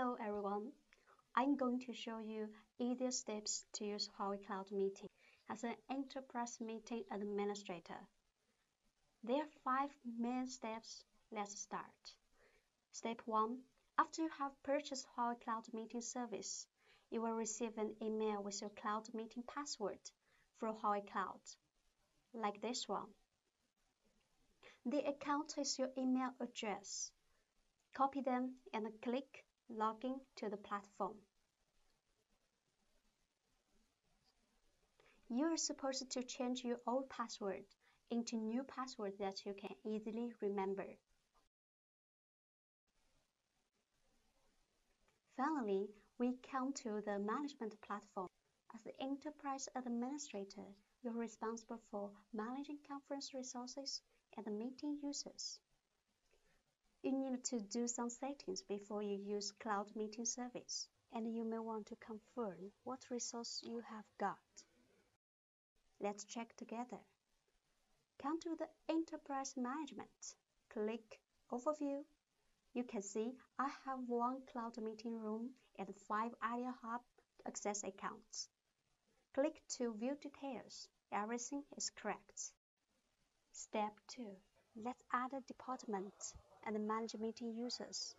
Hello everyone. I'm going to show you easier steps to use Huawei Cloud Meeting as an enterprise meeting administrator. There are five main steps. Let's start. Step 1. After you have purchased Huawei Cloud Meeting service, you will receive an email with your Cloud Meeting password from Huawei Cloud, like this one. The account is your email address. Copy them and click Login to the platform. You are supposed to change your old password into new password that you can easily remember. Finally, we come to the management platform. As the enterprise administrator, you're responsible for managing conference resources and meeting users. You need to do some settings before you use cloud meeting service, and you may want to confirm what resource you have got. Let's check together. Come to the Enterprise Management. Click Overview. You can see I have one cloud meeting room and five Idea Hub access accounts. Click to view details. Everything is correct. Step 2. Let's add a department and manage meeting users.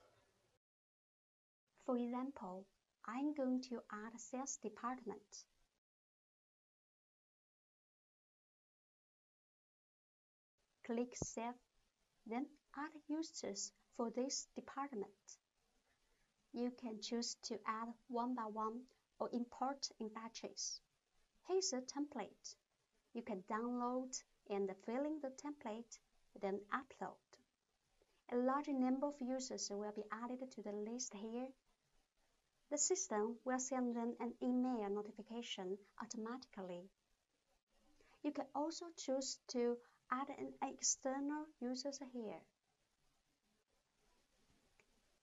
For example, I'm going to add sales department. Click Save, then add users for this department. You can choose to add one by one or import in batches. Here's a template. You can download and fill in the template, then upload. A large number of users will be added to the list here. The system will send them an email notification automatically. You can also choose to add an external user here.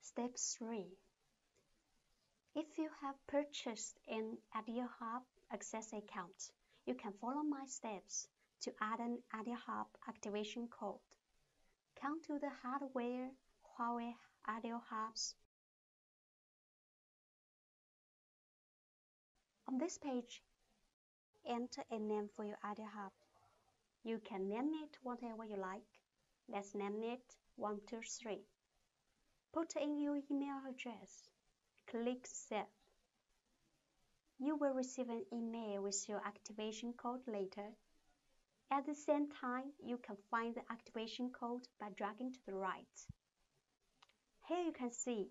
Step 3. If you have purchased an Idea Hub Access account, you can follow my steps to add an Idea Hub activation code. Come to the hardware Huawei Idea Hubs. On this page, enter a name for your Idea Hub. You can name it whatever you like. Let's name it 123. Put in your email address. Click Save. You will receive an email with your activation code later at the same time, you can find the activation code by dragging to the right. Here you can see.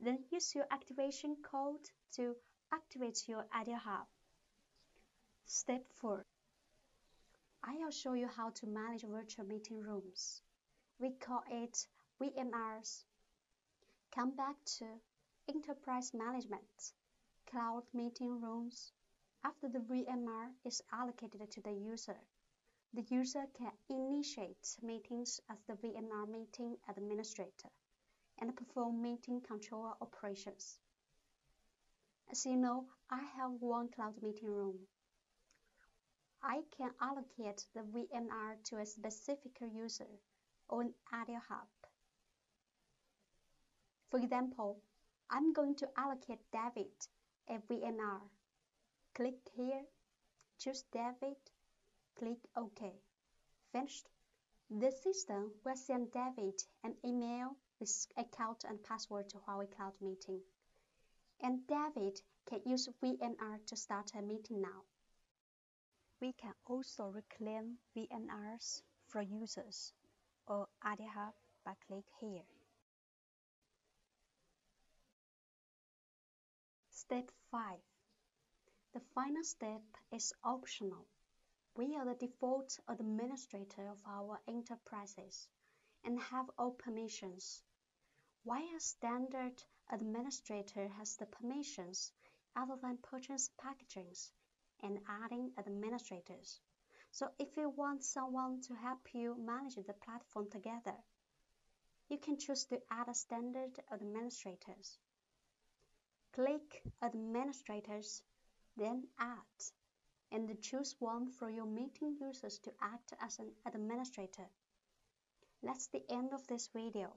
Then use your activation code to activate your Idea Hub. Step 4. I'll show you how to manage virtual meeting rooms. We call it VMRs. Come back to Enterprise Management, Cloud Meeting Rooms, after the VMR is allocated to the user, the user can initiate meetings as the VMR meeting administrator and perform meeting control operations. As you know, I have one cloud meeting room. I can allocate the VMR to a specific user on Idea Hub. For example, I'm going to allocate David a VMR Click here, choose David, click OK. Finished. The system will send David an email with account and password to Huawei Cloud Meeting. And David can use VMR to start a meeting now. We can also reclaim VMRs from users or Idea Hub by click here. Step 5 the final step is optional. We are the default administrator of our enterprises and have all permissions. While a standard administrator has the permissions other than purchase packagings and adding administrators. So if you want someone to help you manage the platform together, you can choose to add a standard administrators. Click Administrators then Add, and choose one for your meeting users to act as an administrator. That's the end of this video.